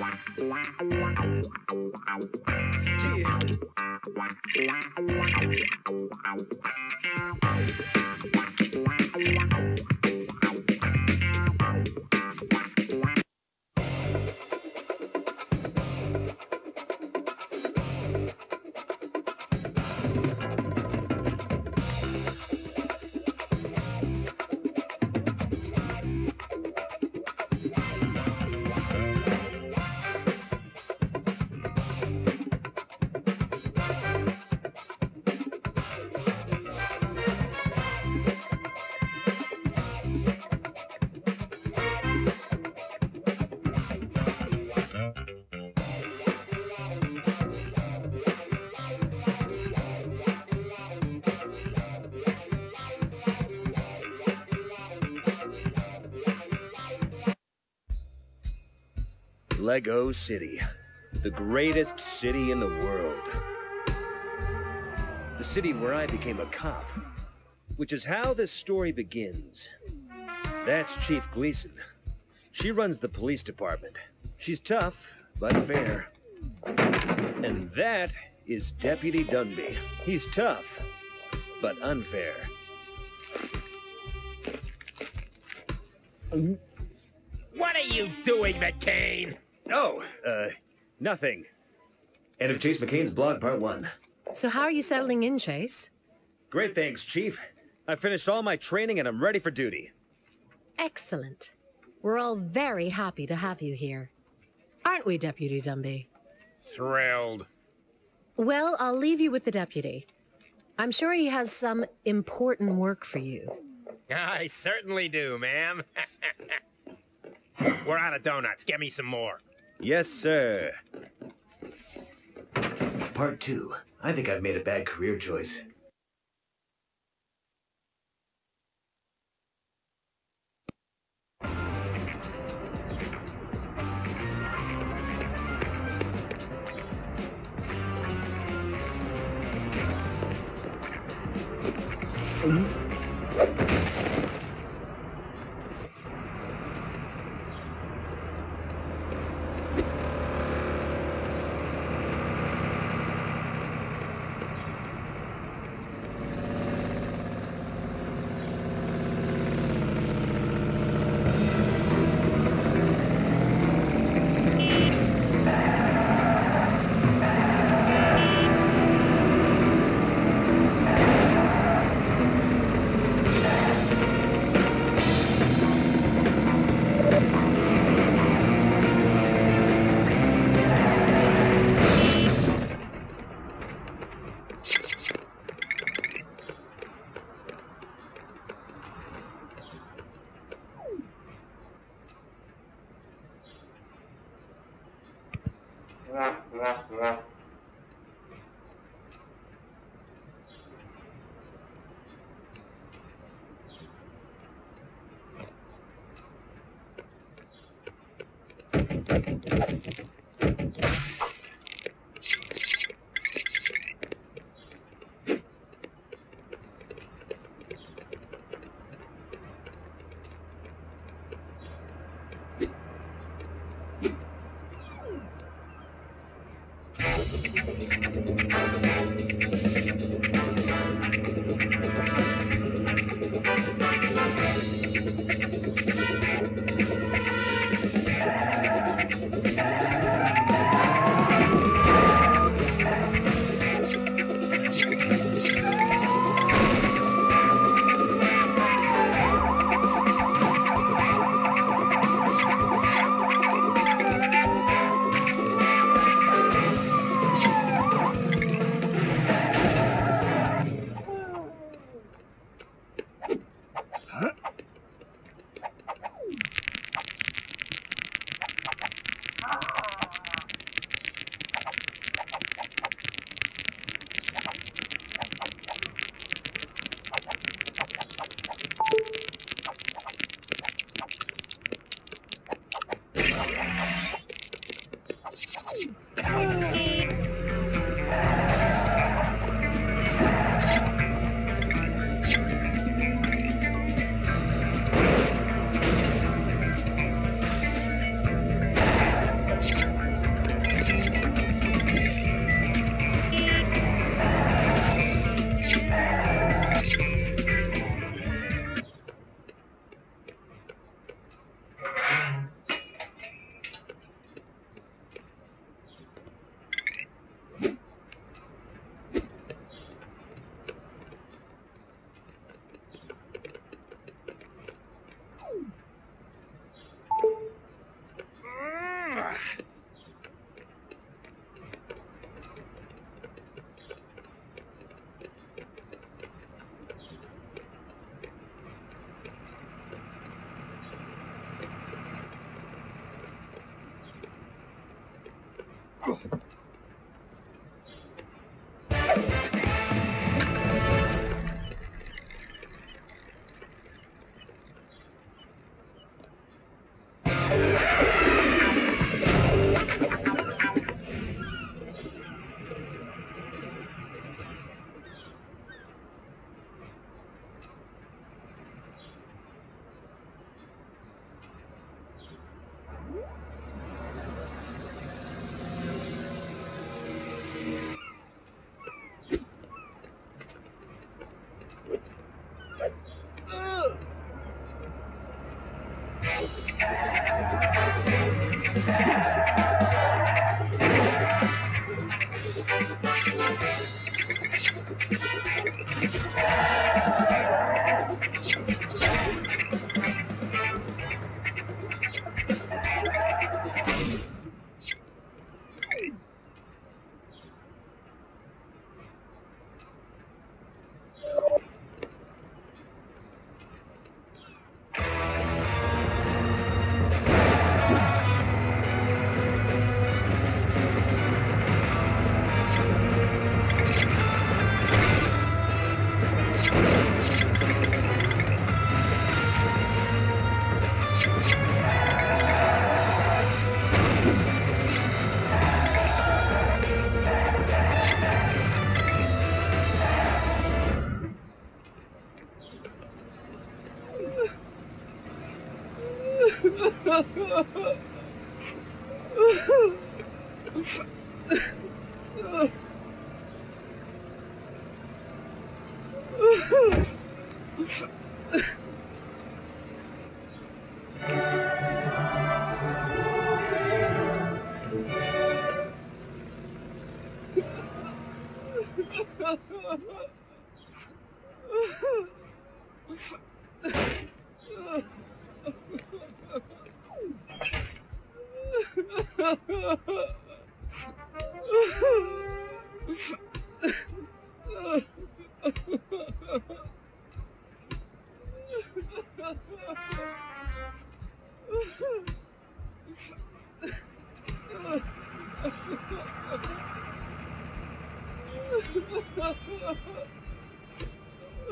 Yeah. Lego City. The greatest city in the world. The city where I became a cop. Which is how this story begins. That's Chief Gleeson. She runs the police department. She's tough, but fair. And that is Deputy Dunby. He's tough, but unfair. What are you doing, McCain? Oh, uh, nothing. End of Chase McCain's blog, part one. So how are you settling in, Chase? Great, thanks, Chief. I finished all my training and I'm ready for duty. Excellent. We're all very happy to have you here. Aren't we, Deputy Dunby? Thrilled. Well, I'll leave you with the deputy. I'm sure he has some important work for you. I certainly do, ma'am. We're out of donuts. Get me some more. Yes, sir. Part two. I think I've made a bad career choice. Thank you.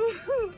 Oh,